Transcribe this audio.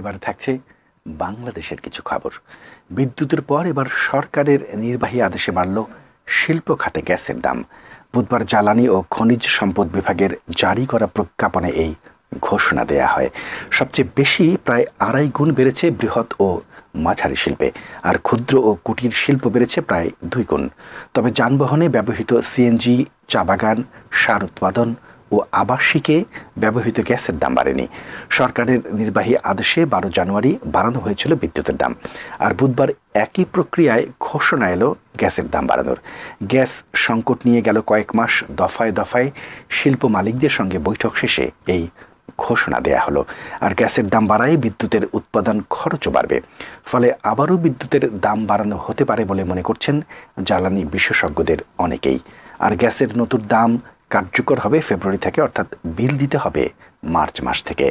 এবার থাকছে বাংলাদেশের কিছু খবর। বিদ্যুতের পর এবার সরকারের নির্বাহী আদেশে বাড়ল শিল্প খাতে গ্যাসের দাম। বুধবার জ্বালানি ও খনিজ সম্পদ বিভাগের জারি করা প্রজ্ঞাপনে এই ঘোষণা দেয়া হয়। সবচেয়ে বেশি প্রায় আড়াই গুণ বেড়েছে বৃহৎ ও মাঝারি শিল্পে, আর ক্ষুদ্র ও কুটির শিল্প বেড়েছে প্রায় দুই গুণ। তবে যানবাহনে ব্যবহৃত সিএনজি, চা বাগান, সার উৎপাদন ও আবাসিকে ব্যবহৃত গ্যাসের দাম বাড়েনি। সরকারের নির্বাহী আদেশে বারো জানুয়ারি বাড়ানো হয়েছিল বিদ্যুতের দাম। আর বুধবার একই প্রক্রিয়ায় ঘোষণা এলো গ্যাসের দাম বাড়ানোর। গ্যাস সংকট নিয়ে গেল কয়েক মাস দফায় দফায় শিল্প মালিকদের সঙ্গে বৈঠক শেষে এই ঘোষণা দেয়া হলো। আর গ্যাসের দাম বাড়ায় বিদ্যুতের উৎপাদন খরচও বাড়বে। ফলে আবারও বিদ্যুতের দাম বাড়ানো হতে পারে বলে মনে করছেন জ্বালানি বিশেষজ্ঞদের অনেকেই। আর গ্যাসের নতুন দাম কার্যকর হবে ফেব্রুয়ারি থেকে অর্থাৎ বিল দিতে হবে মার্চ মাস থেকে।